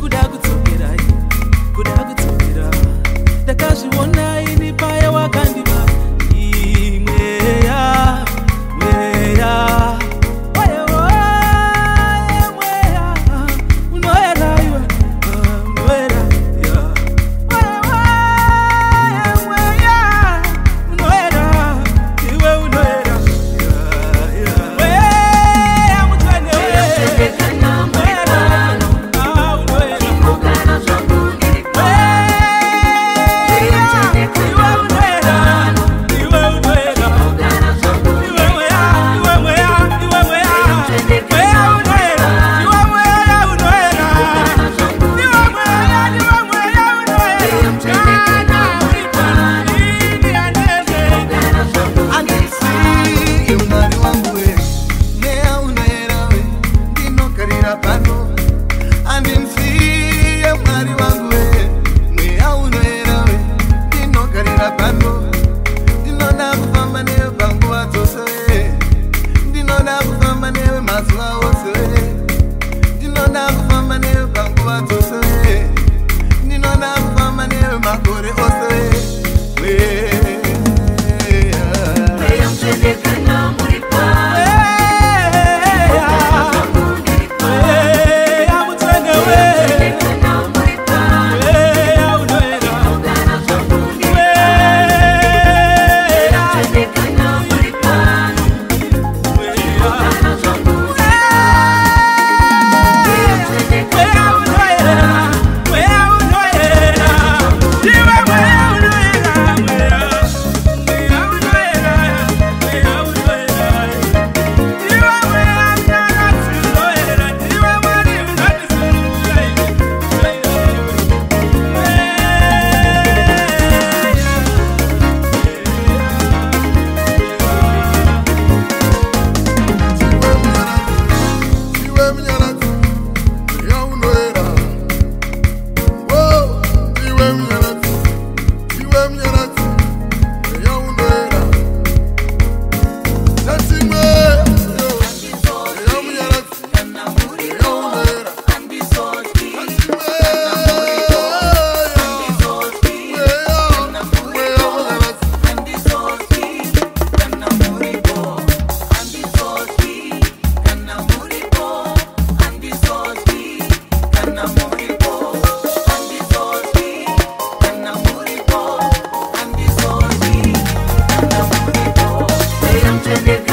dagu dagu en